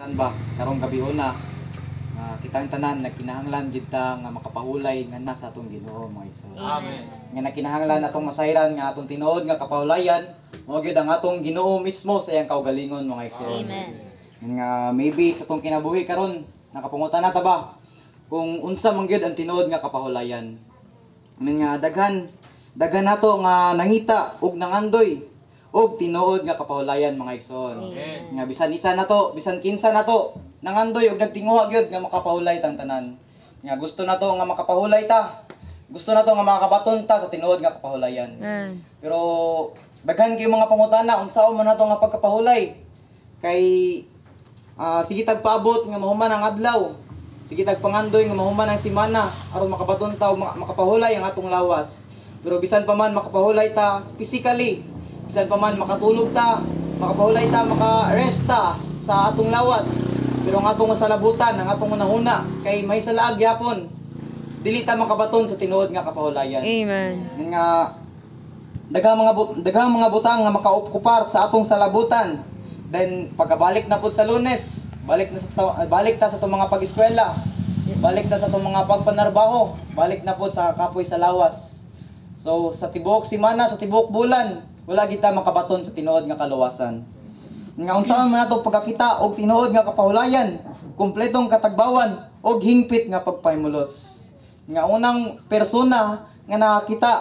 Yan ba, karong gabi una, nga kitang tanan nagkinahanglan gid ta nga makapahulay nga nasa atong Ginoo mga igsoon. Amen. Nga nagkinahanglan atong masayran nga atong tinuod nga kapahulayan, mao gyud ang atong Ginoo mismo sa iyang kaugalingon mga igsoon. Amen. Nga maybe sa atong kinabuhi karon nakapungutan na ta ba kung unsa man gyud ang tinuod nga kapahulayan. Amen nga daghan daghan nato nga nangita ug nangandoy ug tinuod nga kapahulayan mga igsoon. Amen. Nga bisan isa na to, bisan kinsa na to, nangandoy ug nagtinguha gyud nga makapahulay tang tanan. Nga gusto na to nga makapahulay ta. Gusto na to nga makabaton ta sa tinuod nga kapahulayan. Amen. Pero daghan kay mga pangutana unsaon man nato nga pagkapahulay. Kay ah sige tagpaabot nga mahuman ang adlaw. Sige tagpangandoy nga mahuman ang simana aron makabaton ta makapahulay ang atong lawas. Pero bisan pa man makapahulay ta physically, bisan pa man makatulog ta, makapahulay ta, maka-rest ta sa atong lawas. Pero ang atong salabutan, ang atong unahuna kay may salaag gyapon. Dili ta makabaton sa tinuod nga kapahulayan Amen. nga daghang mga but, daghang mga butang nga makaupkupar sa atong salabutan. Then pagkabalik na pud sa Lunes, balik na sa ta- balik ta sa atong mga pag-eskwela. Balik ta sa atong mga pagpanarbaho, balik na pud sa kapoy sa lawas. So sa tibuok simana, sa tibuok bulan, wala kita makabaton sa tinuod nga kaluwasan. Nga unsaon man nato pagkakita og tinuod nga kapahulayan, kumpletong katagbawan og hingpit nga pagpahimulos nga unang persona nga nakakita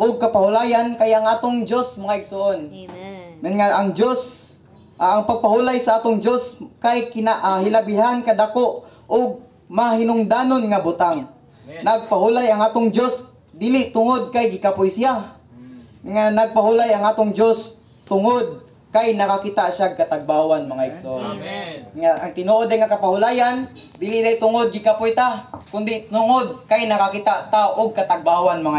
og kapahulayan kaya ang atong Dios mga igsoon. Amen. Men nga ang Dios ah, ang pagpahulay sa atong Dios kay kinahilabihan kadako og mahinungdanon nga butang. Nagpahulay ang atong Dios dili tungod kay gikapoy siya. Nga nagpahulay ang atong Dios tungod kay nakakita siya katagbawan mga igsoon. Amen. Nga ang tinuod nga kapahulayan, dili na tungod gikapoy ta, kundi tungod kay nakakita ta og katagbawan mga